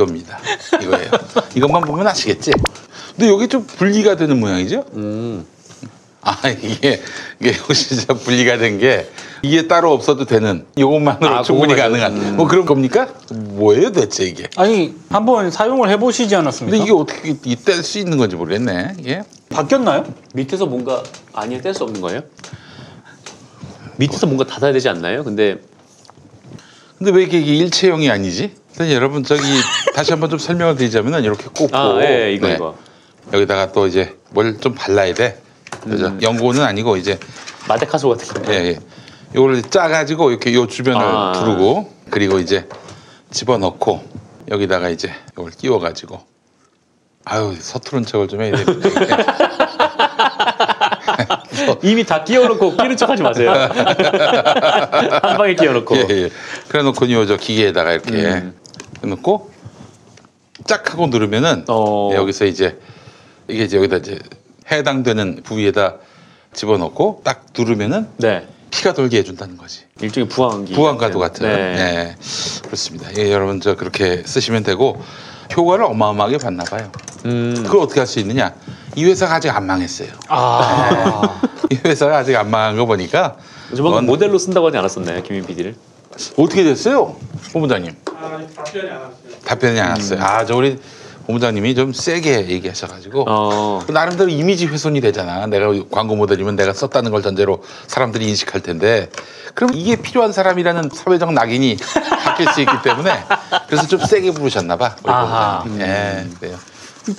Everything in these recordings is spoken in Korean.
이겁니다. 이거예요. 이것만 보면 아시겠지? 근데 여기 좀 분리가 되는 모양이죠? 음. 아 이게 이게 혹시 진짜 분리가 된 게 이게 따로 없어도 되는 이것만으로 아, 충분히 가능한 뭐 그런 겁니까? 뭐예요 대체 이게? 아니 한번 사용을 해보시지 않았습니까? 근데 이게 어떻게 뗄수 있는 건지 모르겠네. 이게 바뀌었나요? 밑에서 뭔가 아니요 뗄수 없는 거예요? 밑에서 뭔가 닫아야 되지 않나요? 근데 근데 왜 이게 일체형이 아니지? 일단 여러분 저기 다시 한번 좀 설명을 드리자면은 이렇게 꽂고 아, 예, 이거 네. 이거 여기다가 또 이제 뭘 좀 발라야 돼. 그죠? 음. 연고는 아니고 이제 마데카소 같은 거. 예, 예. 요걸 짜가지고 이렇게 요 주변을 아. 두르고 그리고 이제 집어넣고 여기다가 이제 이걸 끼워가지고 아유 서투른 척을 좀 해야 됩니다. 이미 다 끼워놓고 끼는 척하지 마세요. 한 방에 끼워놓고. 예, 예. 그래놓고 요저 기계에다가 이렇게 음. 넣고 짝 하고 누르면은 어. 여기서 이제 이게 이제 여기다 이제 해당되는 부위에다 집어넣고 딱 누르면은 네. 피가 돌게 해준다는 거지. 일종의 부항기. 부항가도 같은. 네. 네. 그렇습니다. 예, 여러분 저 그렇게 쓰시면 되고 효과를 어마어마하게 받나 봐요. 음. 그걸 어떻게 할 수 있느냐? 이 회사가 아직 안 망했어요. 아 이 회사가 아직 안 망한 거 보니까 저 방금 원- 모델로 쓴다고 하지 않았었나요, 김민 PD를? 어떻게 됐어요, 본부장님? 아, 답변이 안 왔어요. 답변이 안 왔어요. 아, 저 우리 본부장님이 좀 세게 얘기하셔가지고 어. 나름대로 이미지 훼손이 되잖아. 내가 광고 모델이면 내가 썼다는 걸 전제로 사람들이 인식할 텐데 그럼 이게 필요한 사람이라는 사회적 낙인이 바뀔 수 있기 때문에 그래서 좀 세게 부르셨나 봐. 우리 아하. 본부장님. 예, 그래요.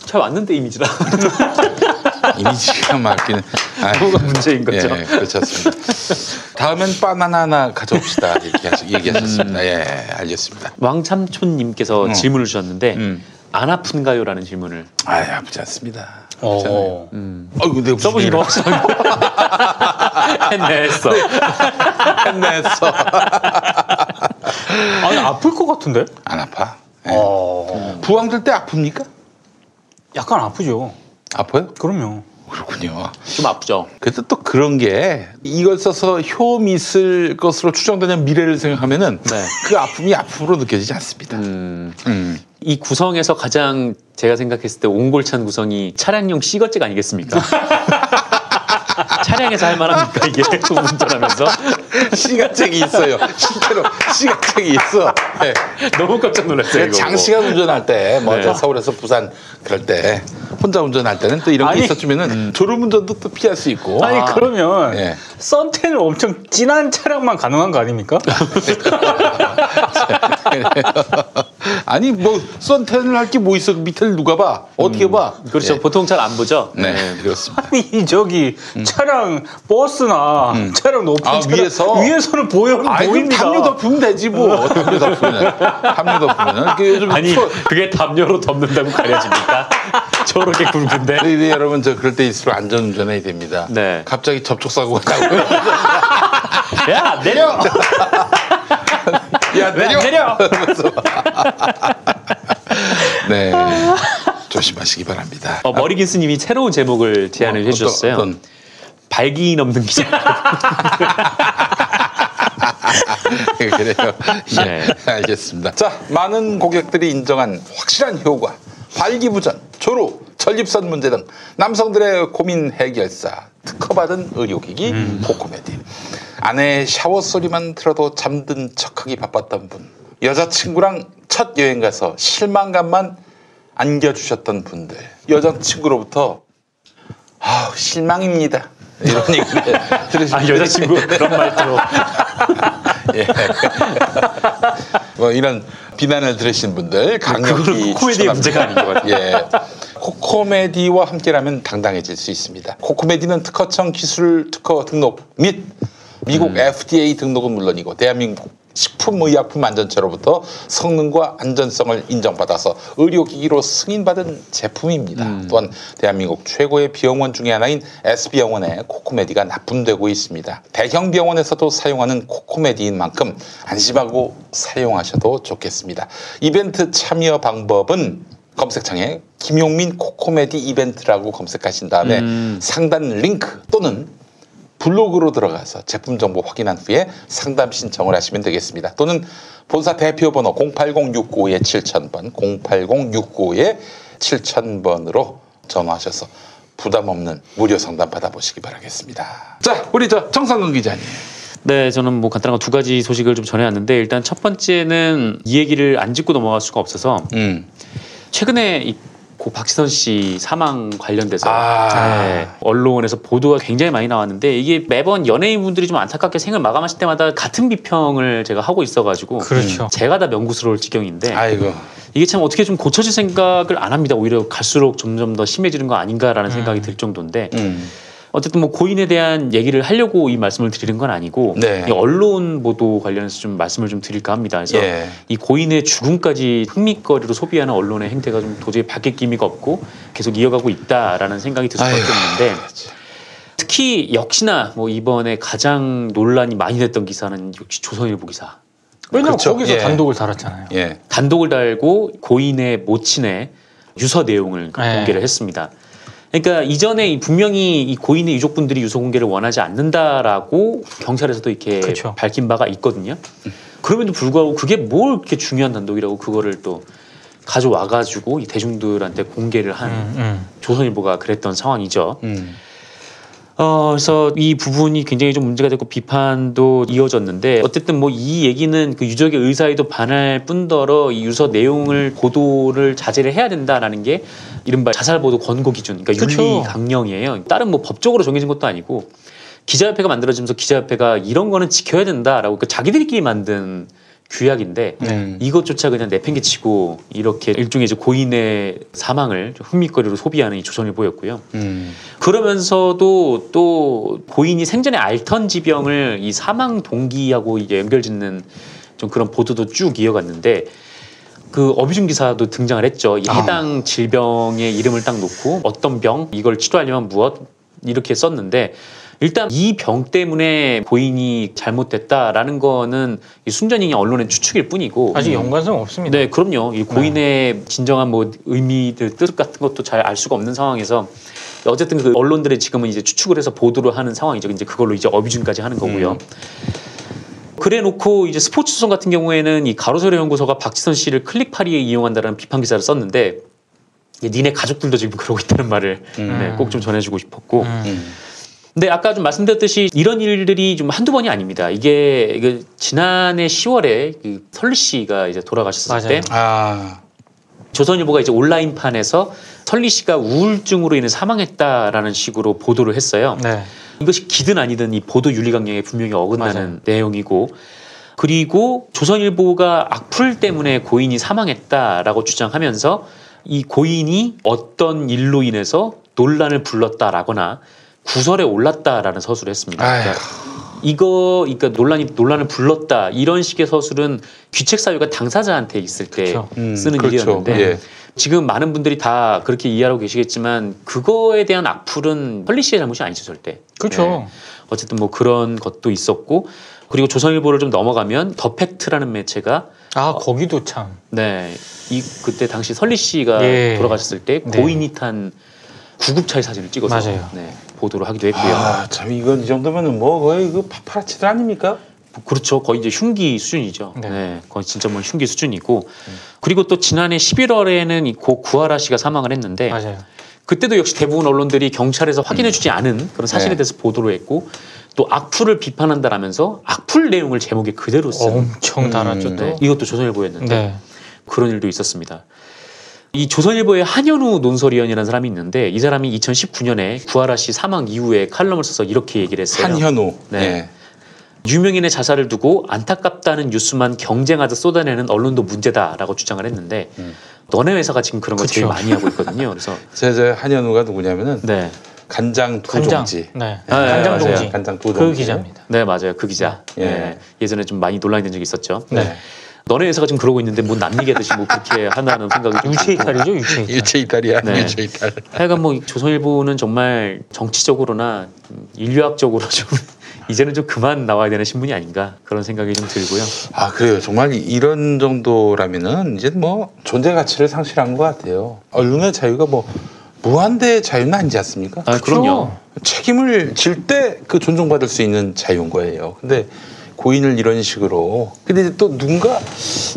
잘 왔는데 이미지라. 이미지가 막히는. 아, 뭐가 문제인 거죠? 예, 그렇지 않습니다. 다음엔 바나나 하나 가져옵시다. 얘기하셨, 얘기하셨습니다. 예, 알겠습니다. 왕참촌님께서 음. 질문을 주셨는데 음. 안 아픈가요?라는 질문을. 아, 아프지 않습니다. 어. 음. 아이고, 내가 무슨 써보신 거 일을 했네 했어. 했어. 아니 아플 것 같은데? 안 아파? 예. 어. 부항 들때 아픕니까? 약간 아프죠. 아파요? 그럼요. 그렇군요. 좀 아프죠. 그래도 또 그런 게 이걸 써서 효험이 있을 것으로 추정되는 미래를 생각하면은 네. 그 아픔이 아픔으로 느껴지지 않습니다. 음. 음. 이 구성에서 가장 제가 생각했을 때 옹골찬 구성이 차량용 시거잭 아니겠습니까? 차량에서 할 만합니까 이게 운전하면서 시가책이 있어요. 실제로 시가책이 있어. 네. 너무 깜짝 놀랐어요 이거. 장시간 운전할 때, 뭐 네. 서울에서 부산 그럴 때 혼자 운전할 때는 또 이런 게 아니, 있었으면은 졸음 운전도 또 피할 수 있고. 아니 그러면 예. 썬텐을 엄청 진한 차량만 가능한 거 아닙니까? 아니 뭐 썬텐을 할 게 뭐 있어? 밑에를 누가 봐? 어떻게 봐? 그렇죠 예. 보통 잘 안 보죠. 네, 그렇습니다. 아니 저기 차량 버스나 차량 높은 아, 차량 위에서? 위에서는 보여 그럼 보입니다. 담요 덮으면 되지 뭐. 담요 덮으면. 담요 덮으면. 그 요즘 아니 추워- 그게 담요로 덮는다고 가려집니까? 저렇게 굵은데. 네, 네, 여러분 저 그럴 때일수록 안전 운전해야 됩니다. 네. 갑자기 접촉 사고가 나고 야 내려. 야 내려. 내려. 네. 조심하시기 바랍니다. 어, 머리긴스님이 새로운 제목을 제안을 어, 해주셨어요. 어떤- 어떤- 발기 넘는 기자. 그래요. 네. 예, 알겠습니다. 자, 많은 고객들이 인정한 확실한 효과, 발기부전, 조루, 전립선 문제 등 남성들의 고민 해결사, 특허받은 의료기기 코코메디. 아내의 샤워 소리만 들어도 잠든 척하기 바빴던 분, 여자친구랑 첫 여행 가서 실망감만 안겨주셨던 분들, 여자친구로부터 아 실망입니다. 이런 얘기를 들으신 아 여자친구 그런 말투로. 예. 뭐 이런 비난을 들으신 분들 강력히 그거는 코미디의 추천합니다. 문제가 아닌 것 같아요. 예. 코코메디와 함께라면 당당해질 수 있습니다. 코코메디는 특허청 기술 특허 등록 및 미국 음. FDA 등록은 물론이고 대한민국 식품의약품안전처로부터 성능과 안전성을 인정받아서 의료기기로 승인받은 제품입니다. 음. 또한 대한민국 최고의 병원 중의 하나인 S병원에 코코메디가 납품되고 있습니다. 대형 병원에서도 사용하는 코코메디인 만큼 안심하고 사용하셔도 좋겠습니다. 이벤트 참여 방법은 검색창에 김용민 코코메디 이벤트라고 검색하신 다음에 음. 상단 링크 또는 블로그로 들어가서 제품 정보 확인한 후에 상담 신청을 하시면 되겠습니다. 또는 본사 대표 번호 08069의 7000번, 08069의 7000번으로 전화하셔서 부담 없는 무료 상담 받아보시기 바라겠습니다. 자, 우리 저 정상근 기자님. 네, 저는 뭐 간단한 거 두 가지 소식을 좀 전해왔는데 일단 첫 번째는 이 얘기를 안 짚고 넘어갈 수가 없어서 음. 최근에 이 고 박지선 씨 사망 관련돼서 아. 네, 언론에서 보도가 굉장히 많이 나왔는데 이게 매번 연예인분들이 좀 안타깝게 생을 마감하실 때마다 같은 비평을 제가 하고 있어가지고 그렇죠. 제가 다 명구스러울 지경인데 아이고. 이게 참 어떻게 좀 고쳐질 생각을 안 합니다. 오히려 갈수록 점점 더 심해지는 거 아닌가라는 생각이 들 정도인데 음. 어쨌든 뭐 고인에 대한 얘기를 하려고 이 말씀을 드리는 건 아니고 네. 이 언론 보도 관련해서 좀 말씀을 좀 드릴까 합니다. 그래서 예. 이 고인의 죽음까지 흥미거리로 소비하는 언론의 행태가 좀 도저히 바뀔 기미가 없고 계속 이어가고 있다라는 생각이 들 수밖에. 없는데 특히 역시나 뭐 이번에 가장 논란이 많이 됐던 기사는 역시 조선일보 기사. 왜냐면 그렇죠. 거기서 예. 단독을 달았잖아요. 예. 단독을 달고 고인의 모친의 유서 내용을 네. 공개를 했습니다. 그러니까 이전에 이 분명히 이 고인의 유족분들이 유서 공개를 원하지 않는다라고 경찰에서도 이렇게 그쵸. 밝힌 바가 있거든요. 그럼에도 불구하고 그게 뭘 이렇게 중요한 단독이라고 그거를 또 가져와 가지고 이 대중들한테 공개를 한 음, 음. 조선일보가 그랬던 상황이죠. 음. 어, 그래서 이 부분이 굉장히 좀 문제가 됐고 비판도 이어졌는데 어쨌든 뭐 이 얘기는 그 유족의 의사에도 반할 뿐더러 이 유서 내용을 보도를 자제를 해야 된다라는 게 이른바 자살 보도 권고 기준, 그러니까 그쵸. 윤리 강령이에요. 다른 뭐 법적으로 정해진 것도 아니고 기자협회가 만들어지면서 기자협회가 이런 거는 지켜야 된다라고 그 자기들끼리 만든 규약인데 음. 이것조차 그냥 내팽개치고 이렇게 일종의 이제 고인의 사망을 좀 흥미거리로 소비하는 이 조선일보였고요. 음. 그러면서도 또 고인이 생전에 앓던 지병을 이 사망 동기하고 이제 연결짓는 좀 그런 보도도 쭉 이어갔는데 그 어뷰중 기사도 등장을 했죠. 이 아. 해당 질병의 이름을 딱 놓고 어떤 병 이걸 치료하려면 무엇 이렇게 썼는데 일단 이 병 때문에 고인이 잘못됐다라는 거는 이 순전히 언론의 추측일 뿐이고 아직 연관성 없습니다. 네, 그럼요. 이 고인의 진정한 뭐 의미들 뜻 같은 것도 잘 알 수가 없는 상황에서 어쨌든 그 언론들이 지금은 이제 추측을 해서 보도를 하는 상황이죠. 이제 그걸로 이제 어뷰준까지 하는 거고요. 음. 그래 놓고 이제 스포츠 소송 같은 경우에는 이 가로세로 연구소가 박지선 씨를 클릭파리에 이용한다는 비판 기사를 썼는데 이 니네 가족들도 지금 그러고 있다는 말을 음. 네, 꼭 좀 전해주고 싶었고 음. 음. 근데 아까 좀 말씀드렸듯이 이런 일들이 좀 한두 번이 아닙니다. 이게, 이게 지난해 10월에 그 설리 씨가 이제 돌아가셨을 맞아요. 때 아. 조선일보가 이제 온라인판에서 설리 씨가 우울증으로 인해 사망했다라는 식으로 보도를 했어요. 네. 이것이 기든 아니든 이 보도 윤리 강령에 분명히 어긋나는 맞아요. 내용이고 그리고 조선일보가 악플 때문에 고인이 사망했다라고 주장하면서 이 고인이 어떤 일로 인해서 논란을 불렀다라거나 구설에 올랐다라는 서술을 했습니다. 그러니까 이거 그러니까 논란이 논란을 불렀다 이런 식의 서술은 귀책 사유가 당사자한테 있을 때 그쵸. 음, 쓰는 그렇죠. 일이었는데 예. 지금 많은 분들이 다 그렇게 이해하고 계시겠지만 그거에 대한 악플은 설리 씨의 잘못이 아니죠 절대. 그렇죠. 네. 어쨌든 뭐 그런 것도 있었고 그리고 조선일보를 좀 넘어가면 더 팩트라는 매체가 아 거기도 참. 네 이 그때 당시 설리 씨가 예. 돌아가셨을 때 네. 고인이 탄 구급차의 사진을 찍어서 맞아요. 네, 보도를 하기도 했고요. 아, 참 이건 이 정도면은 뭐 거의 그 파파라치들 아닙니까? 그렇죠. 거의 이제 흉기 수준이죠. 네. 네. 거의 진짜 뭐 흉기 수준이고 그리고 또 지난해 11월에는 이고 구하라 씨가 사망을 했는데 맞아요. 그때도 역시 대부분 언론들이 경찰에서 확인해 주지 않은 그런 사실에 네. 대해서 보도를 했고 또 악플을 비판한다라면서 악플 내용을 제목에 그대로 쓴 엄청 달았죠 음, 또. 네, 이것도 조선일보였는데 네. 그런 일도 있었습니다. 이 조선일보의 한현우 논설위원이라는 사람이 있는데 이 사람이 2019년에 구하라 씨 사망 이후에 칼럼을 써서 이렇게 얘기를 했어요. 한현우. 네. 예. 유명인의 자살을 두고 안타깝다는 뉴스만 경쟁하듯 쏟아내는 언론도 문제다라고 주장을 했는데 음. 너네 회사가 지금 그런 거 제일. 많이 하고 있거든요. 그래서 제, 저 한현우가 누구냐면은 네, 간장 두 간장. 종지. 네. 아, 네, 간장 맞아요. 동지. 간장 두 그 종지. 기자입니다. 네 맞아요. 그 기자. 예. 네. 예전에 좀 많이 논란이 된 적이 있었죠. 네. 너네 회사가 지금 그러고 있는데 뭐 남 얘기하듯이 뭐 그렇게 하나는 생각이 좀 유체. 이탈이죠 유체 이탈. 유체 이탈이야. 네. 유체 이탈. 하여간 뭐 조선일보는 정말 정치적으로나 음, 인류학적으로 좀 이제는 좀 그만 나와야 되는 신문이 아닌가 그런 생각이 좀 들고요. 아 그래요. 정말 이런 정도라면은 이제 뭐 존재 가치를 상실한 것 같아요. 언론의 자유가 뭐 무한대의 자유는 아니지 않습니까? 아, 그럼요. 책임을 질 때 그 존중받을 수 있는 자유인 거예요. 근데 고인을 이런 식으로 근데 이제 또 누군가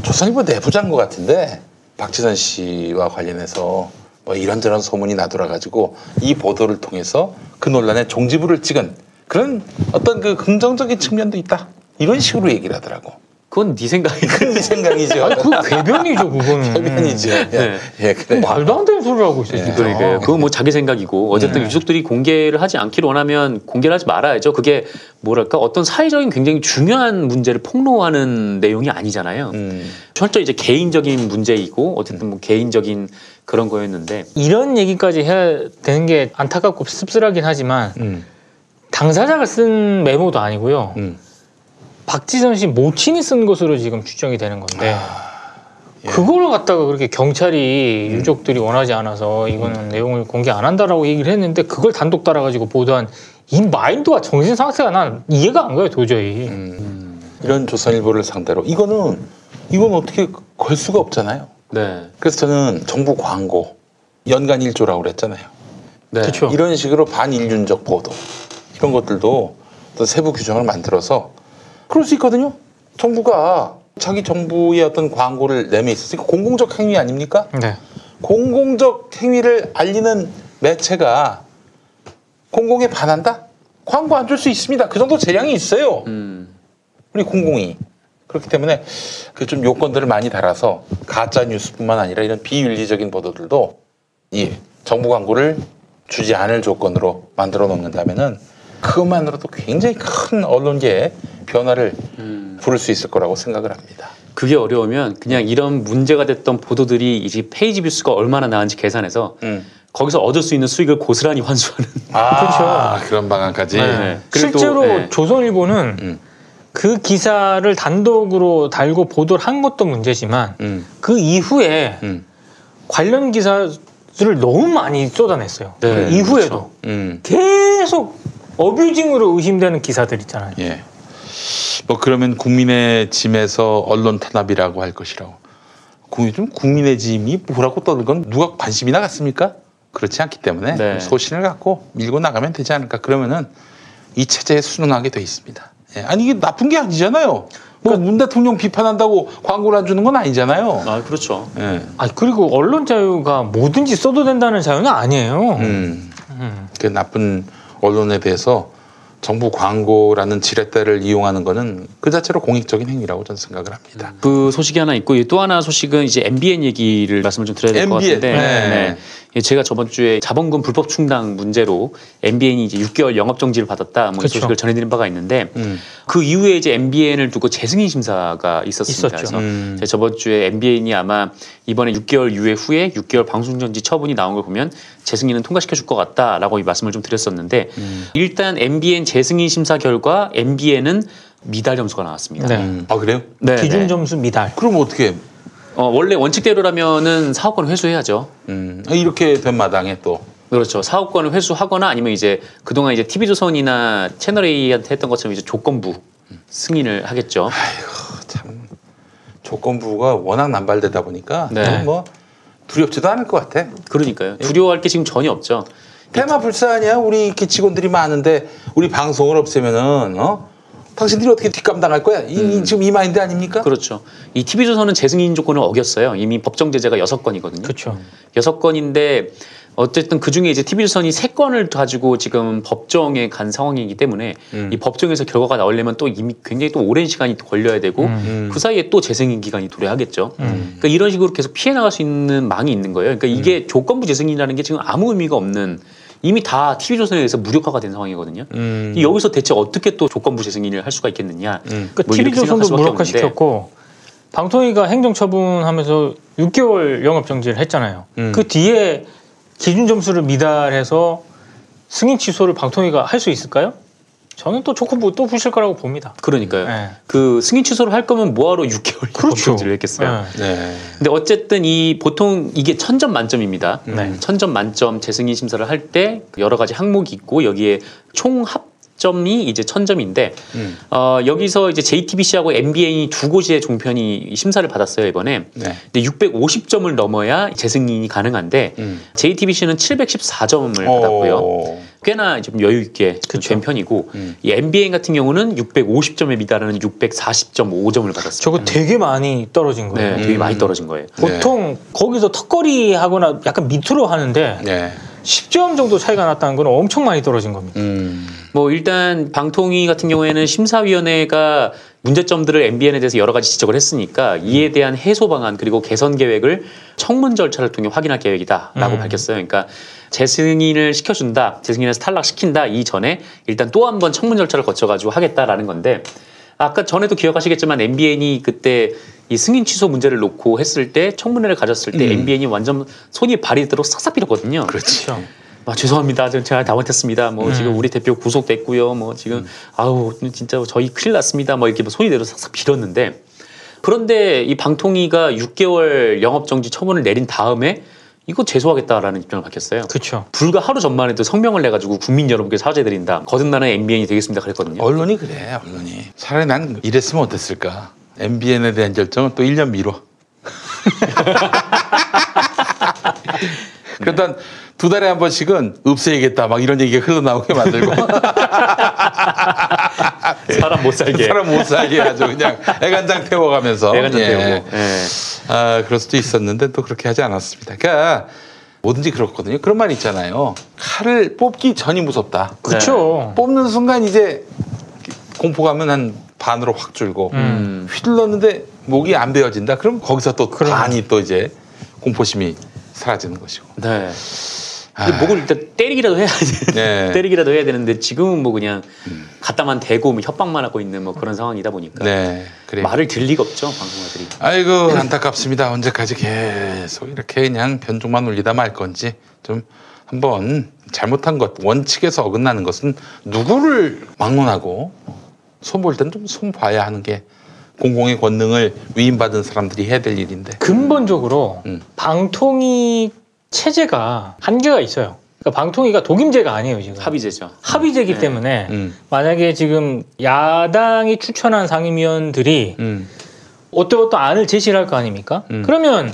조선일보 내부자인 것 같은데 박지선 씨와 관련해서 뭐 이런저런 소문이 나돌아 가지고 이 보도를 통해서 그 논란에 종지부를 찍은 그런 어떤 그 긍정적인 측면도 있다 이런 식으로 얘기를 하더라고. 그건 네 생각이 그 생각이죠. 아니 그 궤변이죠 그거는. 해변이죠. 예, 네. 예, 그래. 말도 안 되는 소리를 하고 있어요. 예. 진짜. 그러니까 그건 뭐 자기 생각이고 어쨌든 네. 유족들이 공개를 하지 않기를 원하면 공개를 하지 말아야죠. 그게 뭐랄까 어떤 사회적인 굉장히 중요한 문제를 폭로하는 내용이 아니잖아요. 음. 철저히 이제 개인적인 문제이고 어쨌든 뭐 개인적인 그런 거였는데 이런 얘기까지 해야 되는 게 안타깝고 씁쓸하긴 하지만 음. 당사자가 쓴 메모도 아니고요. 음. 박지선 씨 모친이 쓴 것으로 지금 추정이 되는 건데 예. 그걸 갖다가 그렇게 경찰이 유족들이 원하지 않아서 이거는 내용을 공개 안 한다라고 얘기를 했는데 그걸 단독 따라가지고 보도한 이 마인드와 정신 상태가 난 이해가 안 가요 도저히. 음. 이런 조선일보를 상대로 이거는 이건 어떻게 걸 수가 없잖아요. 네. 그래서 저는 정부 광고 연간 1조라고 그랬잖아요. 네. 그쵸. 이런 식으로 반인륜적 보도 이런 것들도 어떤 세부 규정을 만들어서 그럴 수 있거든요. 정부가 자기 정부의 어떤 광고를 내면 있었으니까 공공적 행위 아닙니까? 네. 공공적 행위를 알리는 매체가 공공에 반한다? 광고 안 줄 수 있습니다. 그 정도 재량이 있어요. 음. 우리 공공이 그렇기 때문에 그 좀 요건들을 많이 달아서 가짜 뉴스뿐만 아니라 이런 비윤리적인 보도들도 이 정부 광고를 주지 않을 조건으로 만들어 놓는다면은 그것만으로도 굉장히 큰 언론계에 변화를 음. 부를 수 있을 거라고 생각을 합니다. 그게 어려우면 그냥 이런 문제가 됐던 보도들이 이제 page view수가 얼마나 나온지 계산해서 음. 거기서 얻을 수 있는 수익을 고스란히 환수하는. 아, 그런 방안까지. 네. 또, 실제로 네. 조선일보는 음. 그 기사를 단독으로 달고 보도를 한 것도 문제지만 음, 그 이후에 음, 관련 기사를 너무 많이 쏟아냈어요. 네, 그 이후에도 음. 계속 어뷰징으로 의심되는 기사들 있잖아요. 예. 뭐 그러면 국민의 짐에서 언론 탄압이라고 할 것이라고. 국- 좀 국민의 짐이 뭐라고 떠들 건 누가 관심이 나갔습니까? 그렇지 않기 때문에 네. 소신을 갖고 밀고 나가면 되지 않을까. 그러면은 이 체제에 순응하게 돼 있습니다. 예. 아니 이게 나쁜 게 아니잖아요. 뭐문 대통령 비판한다고 광고를 안 주는 건 아니잖아요. 아 그렇죠. 예. 아 그리고 언론 자유가 뭐든지 써도 된다는 자유는 아니에요. 음. 음. 그 나쁜 언론에 대해서 정부 광고라는 지렛대를 이용하는 거는 그 자체로 공익적인 행위라고 저는 생각을 합니다. 그 소식이 하나 있고 또 하나 소식은 이제 MBN 얘기를 말씀을 좀 드려야 될 것 같은데 네. 예, 제가 저번 주에 자본금 불법 충당 문제로 MBN이 이제 6개월 영업 정지를 받았다 뭐이 그쵸. 소식을 전해드린 바가 있는데 음. 그 이후에 이제 MBN을 두고 재승인 심사가 있었습니다. 있었죠. 그래서 음. 제가 저번 주에 MBN이 아마 이번에 6개월 유예 후에 6개월 방송정지 처분이 나온 걸 보면 재승인은 통과시켜 줄 것 같다라고 이 말씀을 좀 드렸었는데 음. 일단 MBN 재승인 심사 결과 MBN은 미달 점수가 나왔습니다. 네. 음. 아 그래요? 네, 기준 네. 점수 미달. 그럼 어떻게? 어, 원래 원칙대로라면은 사업권 회수해야죠. 음, 이렇게 된 마당에 또 그렇죠. 사업권을 회수하거나 아니면 이제 그동안 이제 TV조선이나 채널A한테 했던 것처럼 이제 조건부 승인을 하겠죠. 아이고 참 조건부가 워낙 남발되다 보니까 네. 뭐 두렵지도 않을 것 같아. 그러니까요. 두려워할 게 지금 전혀 없죠. 테마 불사하냐? 우리 이렇게 직원들이 많은데 우리 방송을 없애면은 어? 당신들이 어떻게 뒷감당할 거야? 이, 이 지금 이 마인드 아닙니까? 그렇죠. 이 TV조선은 재승인 조건을 어겼어요. 이미 법정 제재가 여섯 건이거든요. 그렇죠. 여섯 건인데 어쨌든 그 중에 이제 TV조선이 세 건을 가지고 지금 법정에 간 상황이기 때문에 음. 이 법정에서 결과가 나오려면 또 이미 굉장히 또 오랜 시간이 걸려야 되고 음. 그 사이에 또 재승인 기간이 도래하겠죠. 음. 그러니까 이런 식으로 계속 피해 나갈 수 있는 망이 있는 거예요. 그러니까 이게 조건부 재승인이라는 게 지금 아무 의미가 없는 이미 다 TV조선에 의해서 무력화가 된 상황이거든요. 음. 여기서 대체 어떻게 또 조건부 재승인을 할 수가 있겠느냐. 음. 그뭐 이렇게 TV조선도 생각할 수밖에 무력화 시켰고 방통위가 행정처분하면서 6개월 영업 정지를 했잖아요. 음. 그 뒤에 기준 점수를 미달해서 승인 취소를 방통위가 할 수 있을까요? 저는 또 조건부 또 부실 거라고 봅니다. 그러니까요. 네. 그 승인 취소를 할 거면 뭐하러 6개월 그렇죠. 했겠어요. 네. 네. 근데 어쨌든 이 보통 이게 천점 만점입니다. 네. 천점 만점 재승인 심사를 할 때 여러 가지 항목이 있고 여기에 총합 점이 이제 1000점인데 음. 어, 여기서 이제 JTBC하고 MBN이 두 곳의 종편이 심사를 받았어요 이번에. 네. 근데 650점을 넘어야 재승인이 가능한데 음. JTBC는 714점을 받았고요. 어. 꽤나 좀 여유 있게 된 편이고 음. 이 MBN 같은 경우는 650점에 미달하는 640.5점을 받았어요. 저거 되게 많이 떨어진 거예요. 네, 되게 음. 많이 떨어진 거예요. 보통 거기서 턱걸이 하거나 약간 밑으로 하는데 네. 10점 정도 차이가 났다는 건 엄청 많이 떨어진 겁니다. 음. 뭐 일단 방통위 같은 경우에는 심사위원회가 문제점들을 MBN에 대해서 여러 가지 지적을 했으니까 이에 대한 해소 방안 그리고 개선 계획을 청문 절차를 통해 확인할 계획이다라고 음. 밝혔어요. 그러니까 재승인을 시켜준다, 재승인에서 탈락시킨다 이전에 일단 또 한 번 청문 절차를 거쳐가지고 하겠다라는 건데 아까 전에도 기억하시겠지만 MBN이 그때 이 승인 취소 문제를 놓고 했을 때 청문회를 가졌을 때 음. MBN이 완전 손이 발이 들어 싹싹 빌었거든요. 그렇죠. 아, 죄송합니다. 저- 제가 잘못했습니다. 뭐 음. 지금 우리 대표 구속됐고요. 뭐 지금 아우 진짜 저희 큰일 났습니다. 뭐 이렇게 손이 내려 싹싹 빌었는데 그런데 이 방통위가 6개월 영업 정지 처분을 내린 다음에 이거 제소하겠다라는 입장을 밝혔어요. 그렇죠. 불과 하루 전만 해도 성명을 내가지고 국민 여러분께 사죄드린다. 거듭나는 MBN이 되겠습니다. 그랬거든요. 언론이 그래, 언론이. 차라리 난 이랬으면 어땠을까. MBN에 대한 결정은 또 1년 미뤄. 그러다 두 달에 한 번씩은 없애야겠다 막 이런 얘기가 흘러나오게 만들고 사람 못 살게. 사람 못 살게 아주 그냥 애간장 태워가면서 애간장 예. 태우고. 예. 아 그럴 수도 있었는데 또 그렇게 하지 않았습니다. 그러니까 뭐든지 그렇거든요. 그런 말 있잖아요. 칼을 뽑기 전이 무섭다. 그렇죠. 뽑는 순간 이제 공포감은 한 반으로 확 줄고 음. 휘둘렀는데 목이 안 베어진다. 그럼 거기서 또 그럼. 반이 또 이제 공포심이 사라지는 것이고. 네. 아. 목을 일단 때리기라도 해야 돼. 네. 때리기라도 해야 되는데 지금은 뭐 그냥 갖다만 대고 뭐 협박만 하고 있는 뭐 그런 상황이다 보니까 네, 그래. 말을 들 리가 없죠 방송가들이. 아이고 안타깝습니다. 언제까지 계속 이렇게 그냥 변종만 울리다 말 건지 좀 한번 잘못한 것 원칙에서 어긋나는 것은 누구를 막론하고 손볼 때는 좀 손 봐야 하는 게 공공의 권능을 위임받은 사람들이 해야 될 일인데. 근본적으로 음. 방통위 체제가 한계가 있어요. 그러니까 방통위가 독임제가 아니에요 지금. 합의제죠. 합의제이기 네. 때문에 음, 만약에 지금 야당이 추천한 상임위원들이 음, 어떤 안을 제시를 할 거 아닙니까? 음. 그러면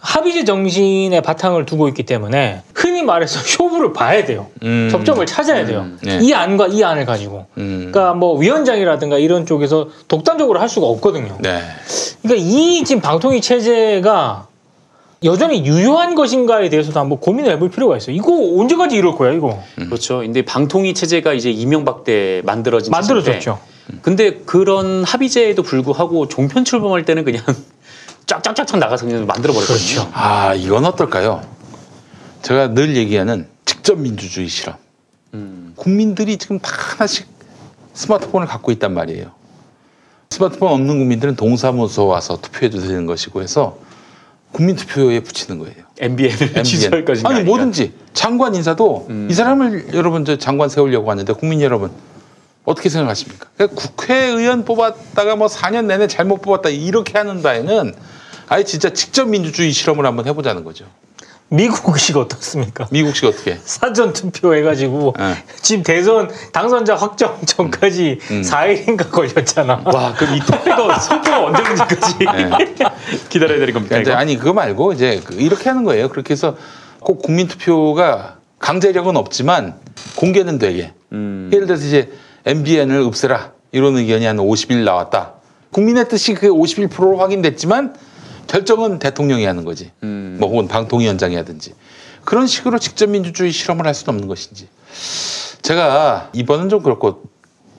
합의제 정신의 바탕을 두고 있기 때문에 흔히 말해서 쇼부를 봐야 돼요. 음. 접점을 찾아야 음. 돼요. 네. 이 안과 이 안을 가지고. 음. 그러니까 뭐 위원장이라든가 이런 쪽에서 독단적으로 할 수가 없거든요. 네. 그러니까 이 지금 방통위 체제가 여전히 유효한 것인가에 대해서도 한번 고민을 해볼 필요가 있어요. 이거 언제까지 이럴 거야, 이거? 그렇죠. 근데 방통위 체제가 이제 이명박 때 만들어진 만들어졌죠. 체제인데 근데 그런 합의제에도 불구하고 종편 출범할 때는 그냥 쫙쫙쫙쫙 나가서 그냥 만들어 버렸거든요. 그렇죠. 아 이건 어떨까요? 제가 늘 얘기하는 직접 민주주의 실험. 음. 국민들이 지금 다 하나씩 스마트폰을 갖고 있단 말이에요. 스마트폰 없는 국민들은 동사무소 와서 투표해도 되는 것이고 해서 국민 투표에 붙이는 거예요. MBN을 MBN. 취소할 것인가 아니 아닌가. 뭐든지 장관 인사도 음. 이 사람을 여러분 저 장관 세우려고 하는데 국민 여러분 어떻게 생각하십니까? 그러니까 국회의원 뽑았다가 뭐 4년 내내 잘못 뽑았다 이렇게 하는 바에는 아예 진짜 직접 민주주의 실험을 한번 해보자는 거죠. 미국식 어떻습니까? 미국식 어떻게? 사전 투표 해가지고 네. 지금 대선 당선자 확정 전까지 음. 4일인가 걸렸잖아. 와, 그럼 이 택배가 속도가 언제까지 기다려야 되는 겁니까? 그러니까 이제? 아니 그거 말고 이제 그 이렇게 하는 거예요. 그렇게 해서 꼭 국민 투표가 강제력은 없지만 공개는 되게. 음. 예를 들어서 이제 MBN을 없애라 이런 의견이 한 50일 나왔다. 국민의 뜻이 그 51%로 확인됐지만 결정은 대통령이 하는 거지. 음. 뭐 혹은 방통위원장이 하든지. 그런 식으로 직접 민주주의 실험을 할 수는 없는 것인지. 제가 이번은 좀 그렇고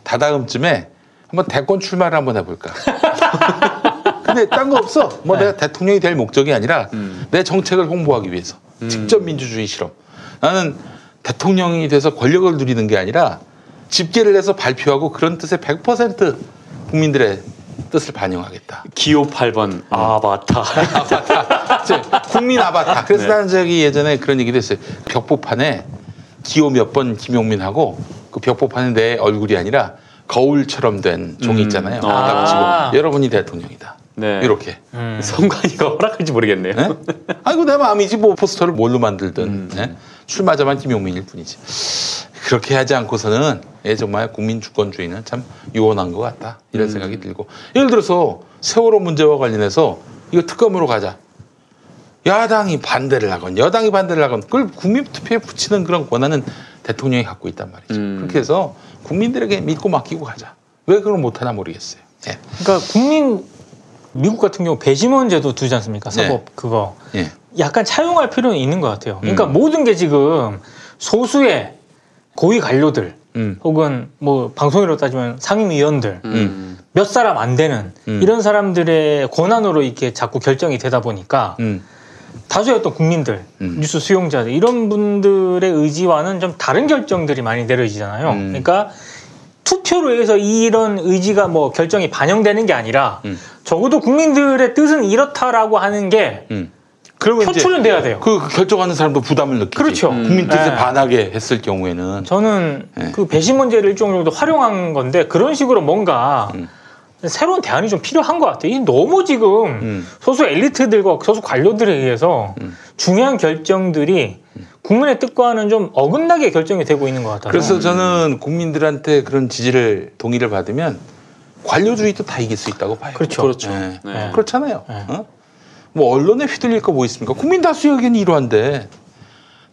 다다음쯤에 한번 대권 출마를 한번 해볼까. 근데 딴 거 없어. 뭐 내가 대통령이 될 목적이 아니라 음. 내 정책을 홍보하기 위해서 직접 민주주의 실험. 나는 대통령이 돼서 권력을 누리는 게 아니라 집계를 해서 발표하고 그런 뜻의 100% 국민들의 뜻을 반영하겠다. 기호 8번 아바타. 이제 국민 아바타. 그래서 네. 나는 저기 예전에 그런 얘기도 했어요. 벽보판에 기호 몇 번 김용민하고 그 벽보판에 내 얼굴이 아니라 거울처럼 된 종이 음. 있잖아요. 아. 갖다 붙이고 여러분이 대통령이다. 네. 이렇게. 음. 선관위가 허락할지 모르겠네요. 네? 아이고 내 마음이지 뭐 포스터를 뭘로 만들든 음. 네? 출마자만 김용민일 뿐이지. 그렇게 하지 않고서는 예, 정말 국민 주권주의는 참 유언한 것 같다 이런 생각이 들고 예를 들어서 세월호 문제와 관련해서 이거 특검으로 가자 야당이 반대를 하건 여당이 반대를 하건 그걸 국민 투표에 붙이는 그런 권한은 대통령이 갖고 있단 말이죠 음. 그렇게 해서 국민들에게 믿고 맡기고 가자 왜 그걸 못하나 모르겠어요 예. 그러니까 국민 미국 같은 경우 배심원 제도 두지 않습니까? 네. 사법 그거 예. 약간 차용할 필요는 있는 것 같아요. 그러니까 음. 모든 게 지금 소수의 고위 관료들 음. 혹은 뭐 방송으로 따지면 상임위원들 음. 몇 사람 안 되는 음. 이런 사람들의 권한으로 이렇게 자꾸 결정이 되다 보니까 음. 다수의 어떤 국민들, 음. 뉴스 수용자들 이런 분들의 의지와는 좀 다른 결정들이 많이 내려지잖아요. 음. 그러니까 투표로 해서 이런 의지가 뭐 결정이 반영되는 게 아니라 음. 적어도 국민들의 뜻은 이렇다라고 하는 게 음. 그러면 이제 표출은 돼야 돼요. 그, 그 결정하는 사람도 부담을 느끼지. 그렇죠. 국민 뜻에 네. 반하게 했을 경우에는 저는 네. 그 배심원제를 일종으로 도 활용한 건데 그런 식으로 뭔가 음. 새로운 대안이 좀 필요한 것 같아요. 이 너무 지금 음. 소수 엘리트들과 소수 관료들에 의해서 음. 중요한 결정들이 국민의 뜻과는 좀 어긋나게 결정이 되고 있는 것 같아서. 그래서 저는 국민들한테 그런 지지를 동의를 받으면 관료주의도 다 이길 수 있다고 봐요. 그렇죠. 그렇죠. 네. 네. 그렇잖아요. 네. 어? 뭐 언론에 휘둘릴 거 뭐 있습니까? 국민 다수 의견이 이러한데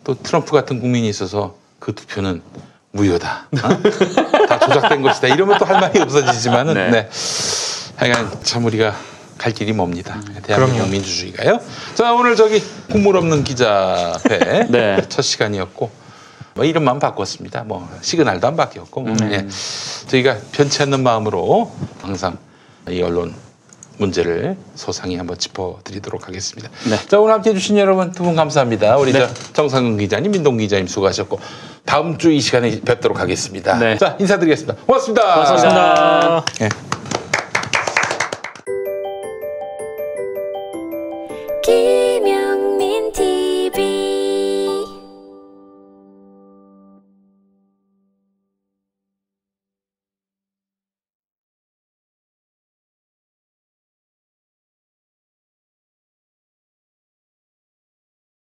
또 트럼프 같은 국민이 있어서 그 투표는 무효다. 어? 다 조작된 것이다. 이러면 또 할 말이 없어지지만은 네. 네. 하여간 참 우리가 갈 길이 멉니다. 대한민국 그럼요. 민주주의가요. 자 오늘 저기 국물 없는 기자회 네. 첫 시간이었고 뭐 이름만 바꿨습니다. 뭐 시그널도 안 바뀌었고 뭐. 음. 예. 저희가 편치 않는 마음으로 항상 이 언론 문제를 소상히 한번 짚어드리도록 하겠습니다. 네. 자 오늘 함께해 주신 여러분 두 분 감사합니다. 우리 네. 저 정상근 기자님, 민동 기자님 수고하셨고 다음 주 이 시간에 뵙도록 하겠습니다. 네. 자 인사드리겠습니다. 고맙습니다. 고맙습니다. 감사합니다. 예.